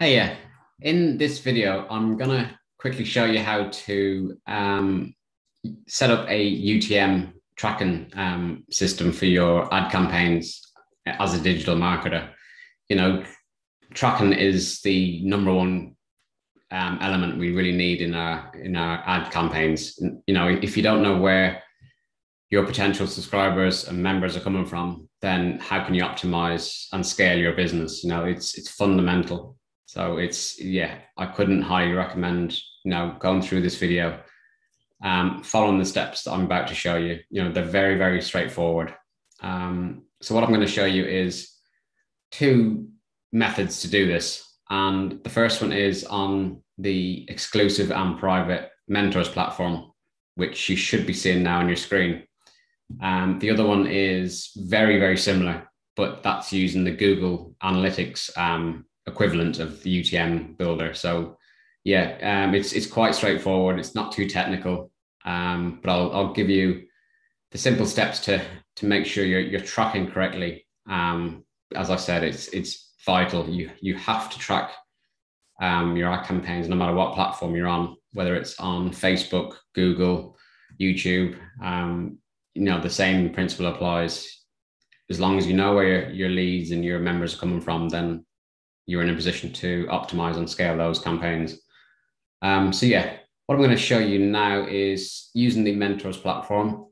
Hey, yeah. In this video, I'm going to quickly show you how to um, set up a UTM tracking um, system for your ad campaigns as a digital marketer. You know, tracking is the number one um, element we really need in our in our ad campaigns. You know, if you don't know where your potential subscribers and members are coming from, then how can you optimize and scale your business? You know, it's it's fundamental. So it's yeah, I couldn't highly recommend you know going through this video, um, following the steps that I'm about to show you. You know, they're very very straightforward. Um, so what I'm going to show you is two methods to do this, and the first one is on the exclusive and private mentors platform, which you should be seeing now on your screen. Um, the other one is very, very similar, but that's using the Google Analytics um, equivalent of the UTM builder. So yeah, um, it's it's quite straightforward. It's not too technical, um, but I'll I'll give you the simple steps to to make sure you're you're tracking correctly. Um, as I said, it's it's vital. You you have to track um, your ad campaigns no matter what platform you're on, whether it's on Facebook, Google, YouTube. Um, you know the same principle applies. As long as you know where your, your leads and your members are coming from, then you're in a position to optimize and scale those campaigns. Um, so yeah, what I'm going to show you now is using the Mentors platform,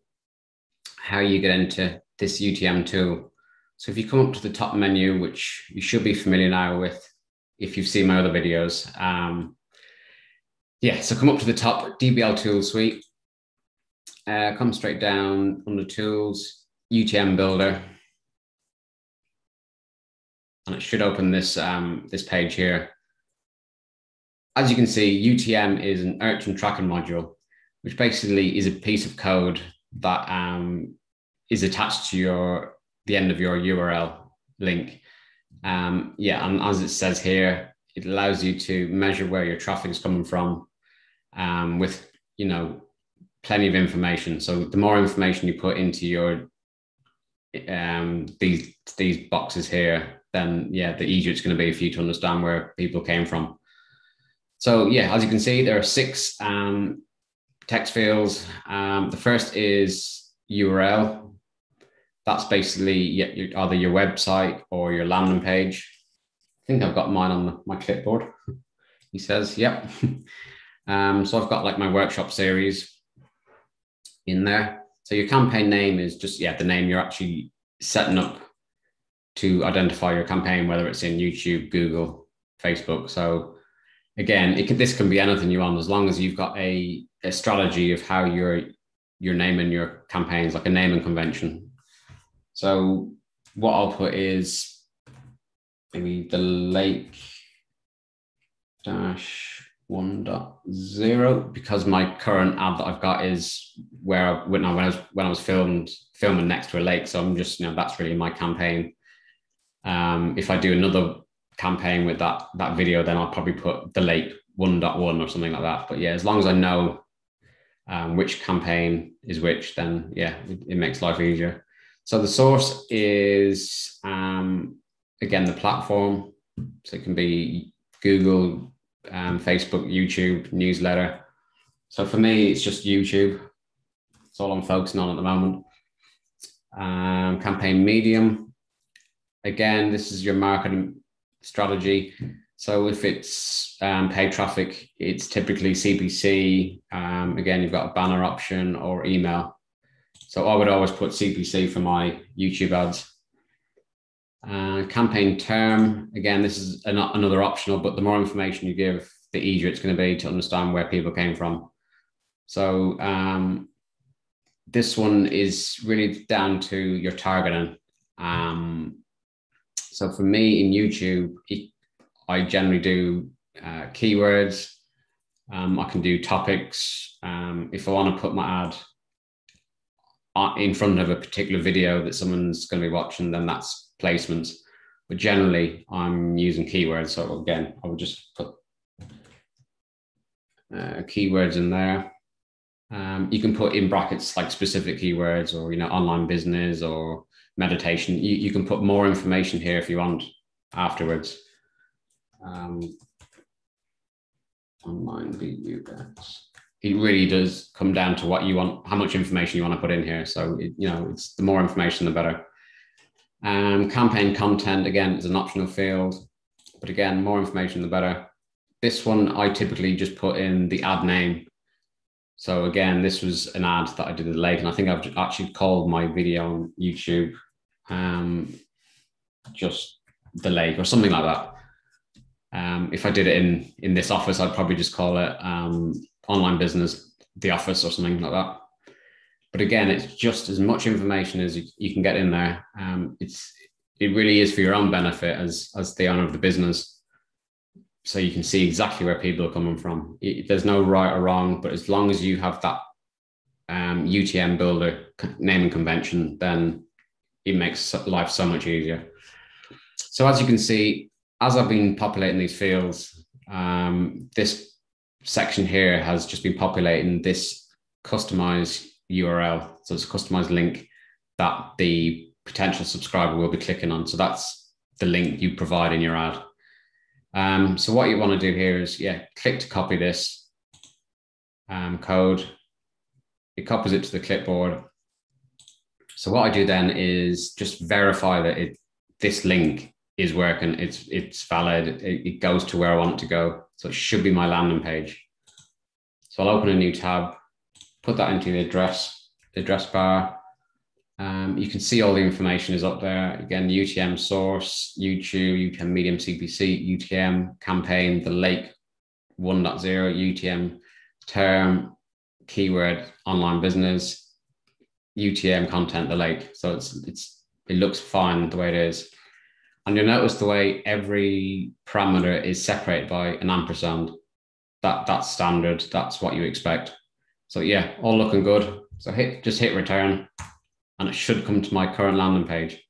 how you get into this UTM tool. So if you come up to the top menu, which you should be familiar now with if you've seen my other videos, um, yeah, so come up to the top DBL tool suite, uh, come straight down under tools, UTM builder, and it should open this um, this page here. As you can see, UTM is an urchin tracking module, which basically is a piece of code that um, is attached to your the end of your URL link. Um, yeah, and as it says here, it allows you to measure where your traffic is coming from um, with you know plenty of information. So the more information you put into your um, these these boxes here, then yeah, the easier it's going to be for you to understand where people came from. So yeah, as you can see, there are six um, text fields. Um, the first is URL. That's basically yeah, either your website or your landing page. I think I've got mine on my clipboard. he says, yep. um, so I've got like my workshop series in there. So your campaign name is just, yeah, the name you're actually setting up to identify your campaign, whether it's in YouTube, Google, Facebook. So again, it this can be anything you want as long as you've got a, a strategy of how you're you're naming your campaigns, like a naming convention. So what I'll put is maybe the lake dash 1.0 because my current ad that I've got is where I, when I was when I was filmed filming next to a lake. So I'm just you know that's really my campaign. Um, if I do another campaign with that that video, then I'll probably put the lake 1.1 or something like that. But yeah, as long as I know um, which campaign is which, then yeah, it, it, makes life easier. So the source is um, again the platform. So it can be Google, um, Facebook, YouTube, newsletter. So for me, it's just YouTube. It's all I'm focusing on at the moment. Um, campaign medium, again, this is your marketing strategy. So if it's um, paid traffic, it's typically CPC. Um, again, you've got a banner option or email. So I would always put CPC for my YouTube ads. Uh, campaign term, again, this is an, another optional, but the more information you give, the easier it's going to be to understand where people came from. So um, this one is really down to your targeting. Um, so for me in YouTube, I generally do uh, keywords. Um, I can do topics. Um, if I want to put my ad uh, in front of a particular video that someone's going to be watching, then that's placements. But generally, I'm using keywords. So again, I would just put uh, keywords in there. Um, you can put in brackets like specific keywords or you know online business or meditation. You, you can put more information here if you want afterwards. Um, online VUX. It really does come down to what you want, how much information you want to put in here. So, it, you know, it's the more information, the better. Um, campaign content, again, is an optional field, but again, more information, the better. This one, I typically just put in the ad name. So again, this was an ad that I did at Lake, and I think I've actually called my video on YouTube um, just the lake or something like that. Um, if I did it in in this office, I'd probably just call it um, online business, the office, or something like that. But again, it's just as much information as you, you can get in there. Um, it's it really is for your own benefit as as the owner of the business, so you can see exactly where people are coming from. It, there's no right or wrong, but as long as you have that um, UTM builder naming convention, then it makes life so much easier. So as you can see, as I've been populating these fields, um, this section here has just been populating this customized URL. So it's a customized link that the potential subscriber will be clicking on. So that's the link you provide in your ad. Um, so what you want to do here is, yeah, click to copy this um, code. It copies it to the clipboard. So what I do then is just verify that it, this link is working. It's it's valid. It, it goes to where I want it to go. So it should be my landing page. So I'll open a new tab, put that into the address, the address bar. Um, you can see all the information is up there. Again, UTM source, YouTube, UTM medium CPC, UTM campaign, the lake 1.0, UTM term, keyword, online business, UTM content, the lake. So it's it's it looks fine the way it is. And you'll notice the way every parameter is separated by an ampersand. That that's standard. That's what you expect. So yeah, all looking good. So hit just hit return, and it should come to my current landing page,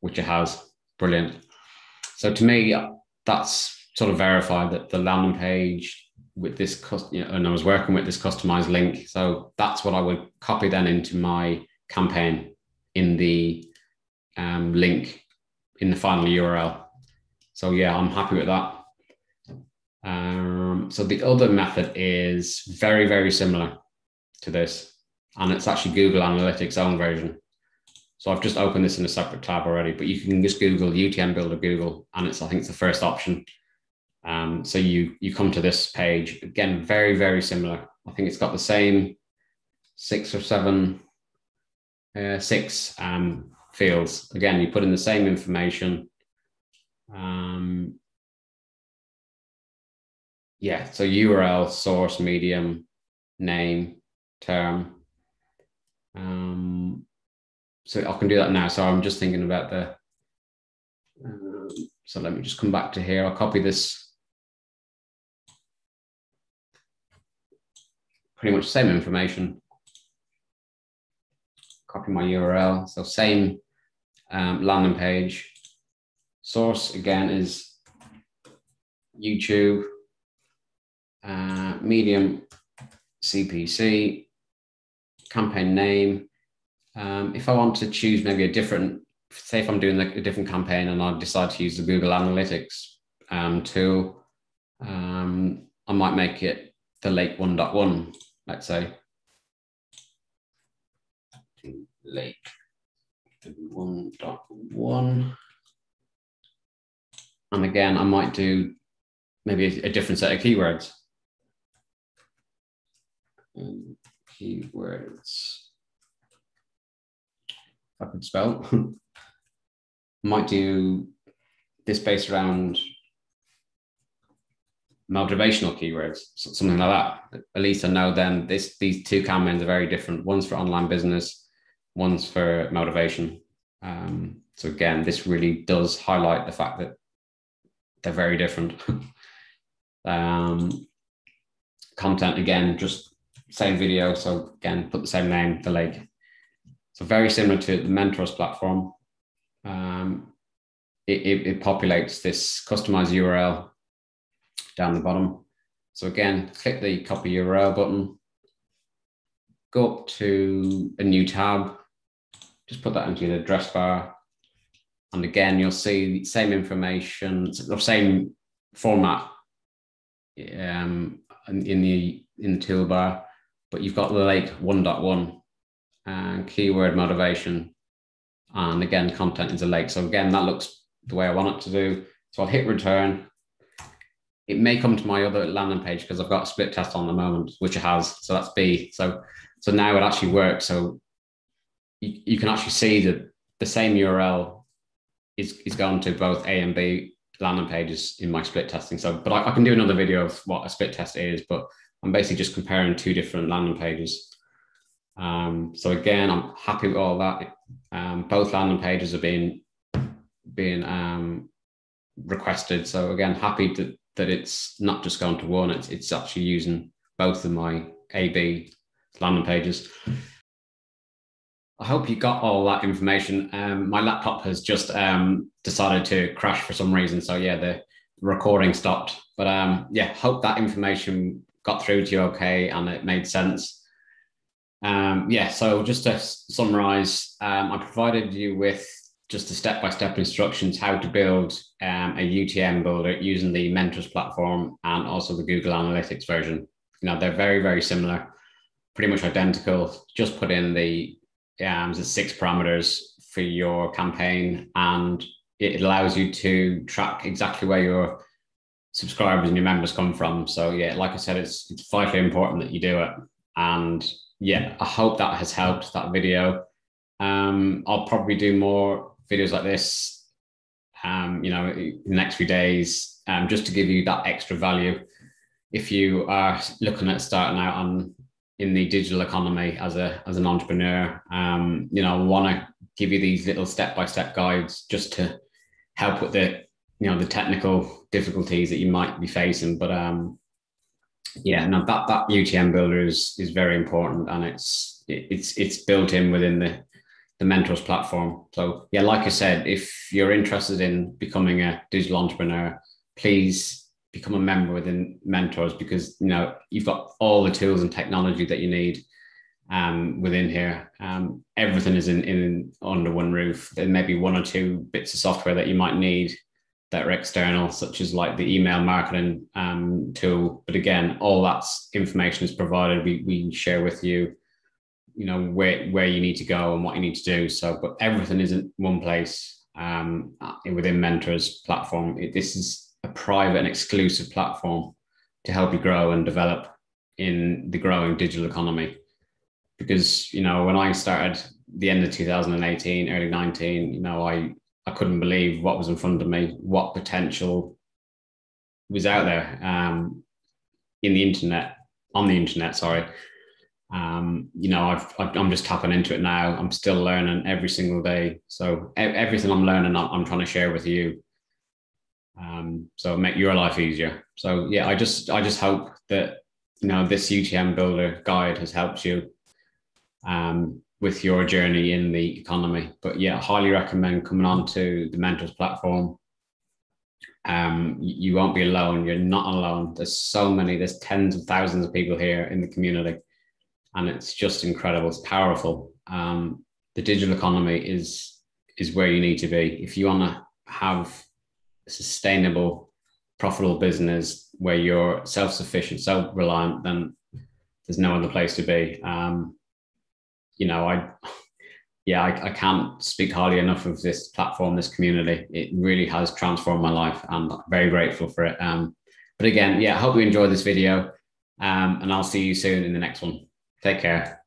which it has. Brilliant. So to me, that's sort of verified that the landing page with this, and I was working with this customized link. So that's what I would copy then into my campaign in the um, link in the final URL. So yeah, I'm happy with that. Um, so the other method is very, very similar to this. And it's actually Google Analytics own version. So I've just opened this in a separate tab already, but you can just Google UTM Builder Google, and it's I think it's the first option. Um, so you you come to this page again, very very similar. I think it's got the same six or seven, uh, six um, fields. Again, you put in the same information. Um, yeah, so URL, source, medium, name, term. Um, so I can do that now. So I'm just thinking about the, um, so let me just come back to here. I'll copy this. Pretty much same information. Copy my URL. So same um, landing page. Source again is YouTube, uh, medium CPC, campaign name. Um, if I want to choose maybe a different, say if I'm doing a different campaign and I decide to use the Google Analytics um, tool, um, I might make it the Lake 1.1, let's say. Lake one dot one. And again, I might do maybe a different set of keywords. Um, keywords. If I could spell. might do this based around motivational keywords, something like that. At least I know then this these two campaigns are very different. One's for online business, one's for motivation. Um, so again, this really does highlight the fact that they're very different. um, content again, just same video. So again, put the same name, the lake. So very similar to the Mentors platform. Um, it, it, it populates this customized URL down the bottom. So again, click the copy URL button, go up to a new tab, just put that into the address bar. And again, you'll see the same information, the same format um, in the in the toolbar, but you've got the lake 1.1 and keyword motivation. And again, content is a lake. So again, that looks the way I want it to do. So I'll hit return. It may come to my other landing page because I've got a split test on the moment, which it has. So that's B. So so now it actually works. So you, you can actually see that the same URL is, is going to both A and B landing pages in my split testing. So, but I, I, can do another video of what a split test is, but I'm basically just comparing two different landing pages. Um, so again, I'm happy with all that. Um, both landing pages are being being um, requested. So again, happy that that it's not just going to one; it's it's actually using both of my AB landing pages. I hope you got all that information. Um, my laptop has just um, decided to crash for some reason, so yeah, the recording stopped. But um, yeah, hope that information got through to you okay and it made sense. Um, yeah, so just to summarize, um, I provided you with just the step-by-step instructions how to build um, a UTM builder using the Mentors platform and also the Google Analytics version. You know, they're very, very similar, pretty much identical. Just put in the um, six parameters for your campaign, and it allows you to track exactly where your subscribers and your members come from. So yeah, like I said, it's it's vitally important that you do it. And yeah, I hope that has helped that video. Um, I'll probably do more videos like this, um, you know, in the next few days, um, just to give you that extra value. If you are looking at starting out on in the digital economy as a as an entrepreneur, um, you know, I want to give you these little step by step guides just to help with the you know the technical difficulties that you might be facing. But um, yeah, no, that that UTM builder is is very important, and it's it's it's built in within the the mentors platform. So yeah, like I said, if you're interested in becoming a digital entrepreneur, please become a member within mentors because you know you've got all the tools and technology that you need um, within here. Um, everything is in, in under one roof. There may be one or two bits of software that you might need that are external, such as like the email marketing um, tool. But again, all that information is provided. We, we share with you, you know, where, where you need to go and what you need to do. So, but everything is in one place um, within Mentors platform. It, this is a private and exclusive platform to help you grow and develop in the growing digital economy. Because, you know, when I started the end of 2018, early 19, you know, I I couldn't believe what was in front of me, what potential was out there um, in the internet, on the internet, sorry. Um, you know, I've, i am just tapping into it now. I'm still learning every single day. So everything I'm learning, I'm, I'm, trying to share with you. Um, so make your life easier. So yeah, I just I just hope that you know this UTM builder guide has helped you um, with your journey in the economy. But yeah, highly recommend coming on to the Mentors platform. Um, you won't be alone. You're not alone. There's so many. There's tens of thousands of people here in the community, and it's just incredible. It's powerful. Um, the digital economy is is where you need to be if you want to have a sustainable, profitable business where you're self sufficient, self reliant. Then there's no other place to be. Um, you know, I, yeah, I, I can't speak highly enough of this platform, this community. It really has transformed my life. I'm very grateful for it. Um, but again, yeah, I hope you enjoyed this video um, and I'll see you soon in the next one. Take care.